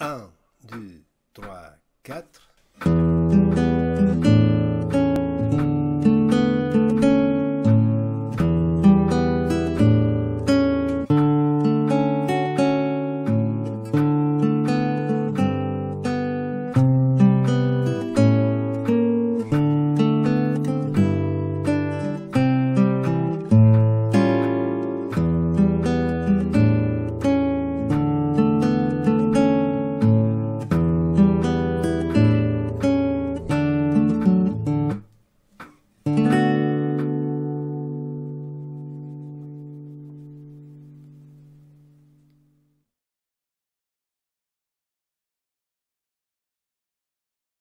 1, 2, 3, 4.